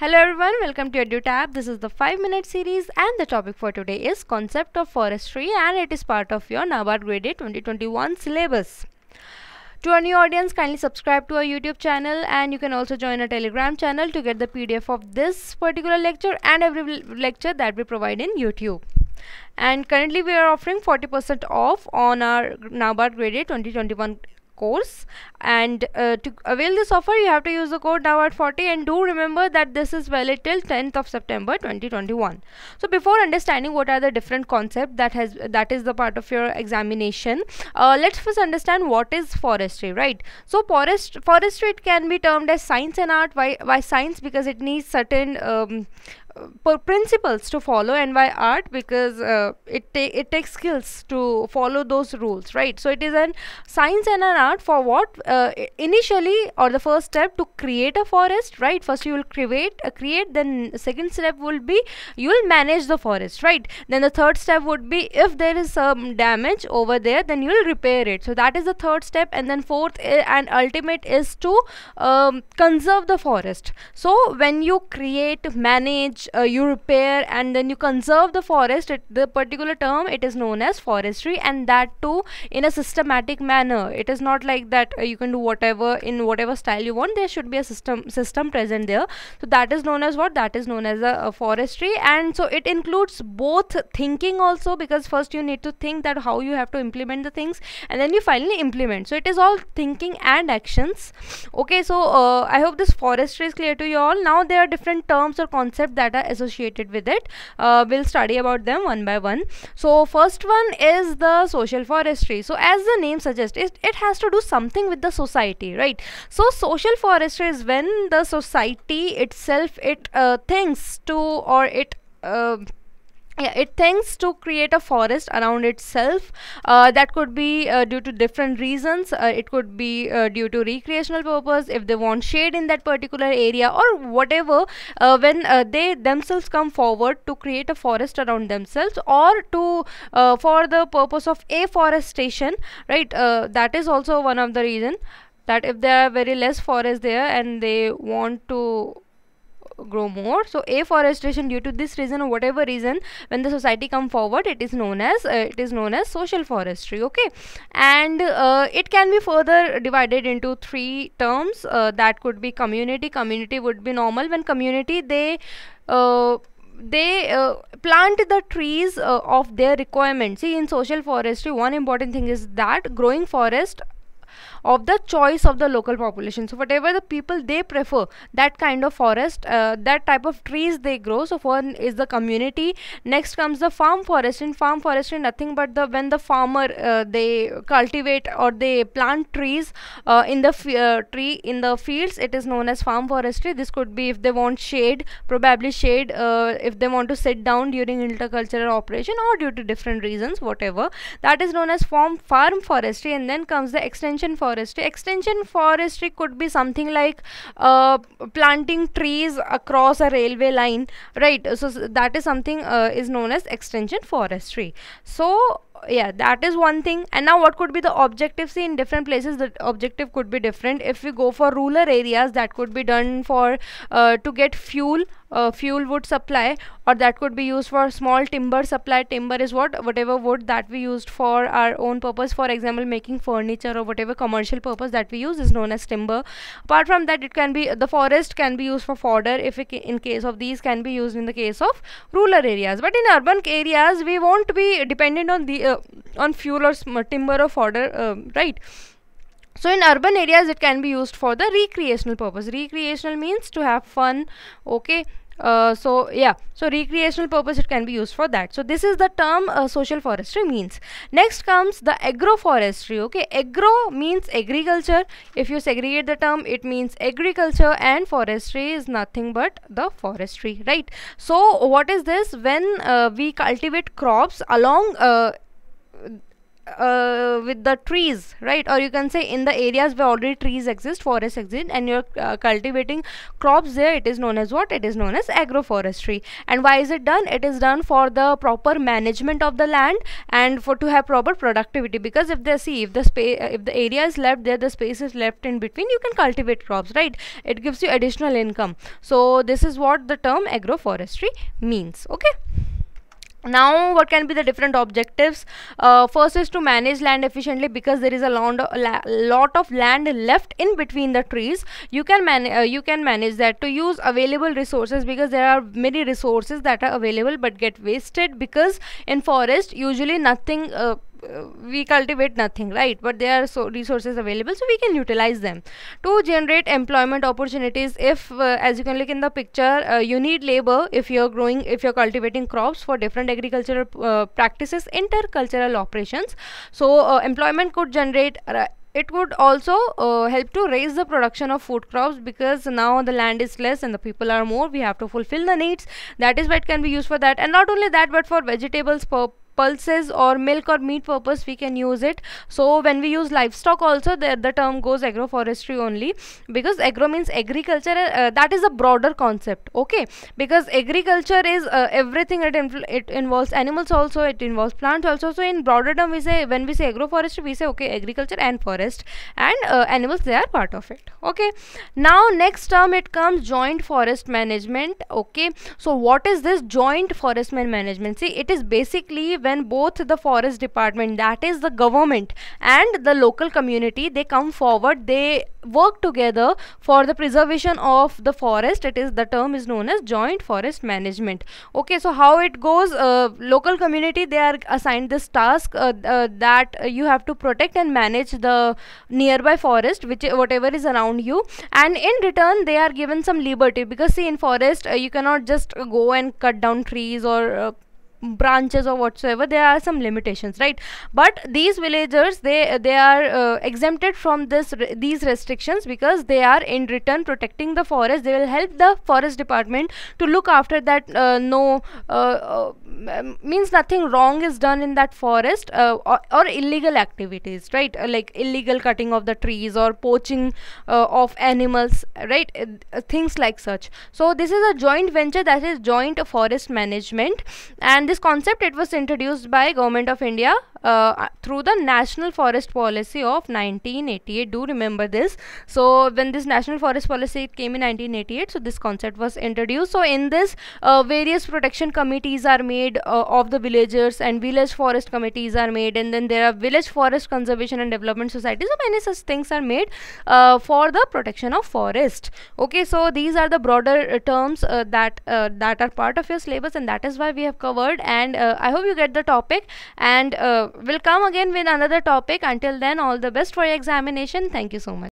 Hello everyone, welcome to EduTap. This is the 5 minute series and the topic for today is concept of forestry and it is part of your NABARD grade 2021 syllabus. To our new audience, kindly subscribe to our YouTube channel and you can also join our Telegram channel to get the PDF of this particular lecture and every lecture that we provide in YouTube. And currently we are offering 40% off on our NABARD grade 2021 course and uh, to avail this offer you have to use the code NABARD40 and do remember that this is valid till 10th of September 2021 so before understanding what are the different concepts that has that is the part of your examination uh, let's first understand what is forestry right? So forest forestry it can be termed as science and art. Why why science? Because it needs certain um, principles to follow and why art? Because uh, it ta it takes skills to follow those rules right? So it is an science and an art for what uh, initially or the first step to create a forest right? First you will create uh, create then second step will be you will manage the forest right? Then the third step would be if there is some damage over there then you will repair it. So that is the third step. And then fourth uh, and ultimate is to um, conserve the forest. So when you create manage uh, you repair and then you conserve the forest it, the particular term it is known as forestry and that too in a systematic manner. It is not like that uh, you can do whatever in whatever style you want there should be a system system present there. So that is known as what? That is known as a, a forestry. And so it includes both thinking also because first you need to think that how you have to implement the things and then you finally implement. So it is all thinking and actions. Okay so uh, i hope this forestry is clear to you all. Now there are different terms or concepts that are associated with it. Uh, we'll study about them one by one. So first one is the social forestry. So as the name suggests it, it has to do something with the society right? So social forestry is when the society itself it uh, thinks to or it uh, yeah, it thinks to create a forest around itself uh, that could be uh, due to different reasons. Uh, it could be uh, due to recreational purpose if they want shade in that particular area or whatever uh, when uh, they themselves come forward to create a forest around themselves or to for the purpose of afforestation right? That is also one of the reason that if there are very less forest there and they want to grow more. So afforestation due to this reason or whatever reason when the society come forward it is known as uh, it is known as social forestry okay? And uh, it can be further divided into three terms uh, that could be community. Community would be normal when community they uh, they uh, plant the trees uh, of their requirement see in social forestry one important thing is that growing forest of the choice of the local population. So whatever the people they prefer that kind of forest uh, that type of trees they grow. So one is the community next comes the farm forest. In farm forestry nothing but the when the farmer uh, they cultivate or they plant trees uh, in the uh, tree in the fields it is known as farm forestry. This could be if they want shade probably shade uh, if they want to sit down during intercultural operation or due to different reasons whatever. That is known as farm farm forestry. And then comes the extension forestry forestry extension forestry could be something like uh, planting trees across a railway line right? So, that is something uh, is known as extension forestry. So yeah that is one thing. And now what could be the objective? See in different places the objective could be different. If we go for rural areas that could be done for uh, to get fuel uh, fuel wood supply or that could be used for small timber supply. Timber is what whatever wood that we used for our own purpose. For example making furniture or whatever commercial purpose that we use is known as timber. Apart from that it can be the forest can be used for fodder if it, in case of these can be used in the case of rural areas. But in urban areas we won't be dependent on the uh, on fuel or timber or fodder uh, right. So in urban areas it can be used for the recreational purpose. Recreational means to have fun okay? Uh, so yeah. So recreational purpose it can be used for that. So this is the term uh, social forestry means. Next comes the agroforestry okay? Agro means agriculture. If you segregate the term it means agriculture and forestry is nothing but the forestry right? So what is this? When uh, we cultivate crops along uh, uh, with the trees right? Or you can say in the areas where already trees exist forests exist and you're uh, cultivating crops there it is known as what? It is known as agroforestry. And why is it done? It is done for the proper management of the land and for to have proper productivity. Because if they see if the space if the area is left there the space is left in between you can cultivate crops right? It gives you additional income. So this is what the term agroforestry means okay now what can be the different objectives? Uh, first is to manage land efficiently because there is a lot, la lot of land left in between the trees. You can manage uh, you can manage that to use available resources because there are many resources that are available but get wasted because in forest usually nothing uh, we cultivate nothing right? But there are so resources available so we can utilize them. To generate employment opportunities if uh, as you can look in the picture uh, you need labor if you're growing if you're cultivating crops for different agricultural uh, practices intercultural operations. So uh, employment could generate uh, it would also uh, help to raise the production of food crops because now the land is less and the people are more. We have to fulfill the needs. That is what can be used for that. And not only that but for vegetables pulses or milk or meat purpose we can use it. So when we use livestock also the, the term goes agroforestry only because agro means agriculture uh, that is a broader concept okay? Because agriculture is uh, everything it, it involves animals also it involves plants also. So in broader term we say when we say agroforestry we say okay agriculture and forest and uh, animals they are part of it okay? Now next term it comes joint forest management okay? So what is this joint forest management? See it is basically when both the forest department that is the government and the local community they come forward they work together for the preservation of the forest. It is the term is known as joint forest management. Okay so how it goes uh, local community they are assigned this task uh, uh, that you have to protect and manage the nearby forest which whatever is around you. And in return they are given some liberty because see in forest uh, you cannot just go and cut down trees or uh, branches or whatsoever there are some limitations right? But these villagers they they are uh, exempted from this these restrictions because they are in return protecting the forest. They will help the forest department to look after that uh, no uh, uh means nothing wrong is done in that forest uh, or, or, illegal activities right? Uh, like illegal cutting of the trees or poaching of animals right? Things like such. So this is a joint venture that is joint forest management and this concept it was introduced by government of India uh, through the national forest policy of 1988 do remember this. So when this national forest policy came in 1988 so this concept was introduced. So in this uh, various protection committees are made uh, of the villagers and village forest committees are made and then there are village forest conservation and development societies. So many such things are made uh, for the protection of forest. Okay so these are the broader uh, terms uh, that that are part of your syllabus and that is why we have covered and uh, I hope you get the topic. And uh, we'll come again with another topic. Until then all the best for your examination. Thank you so much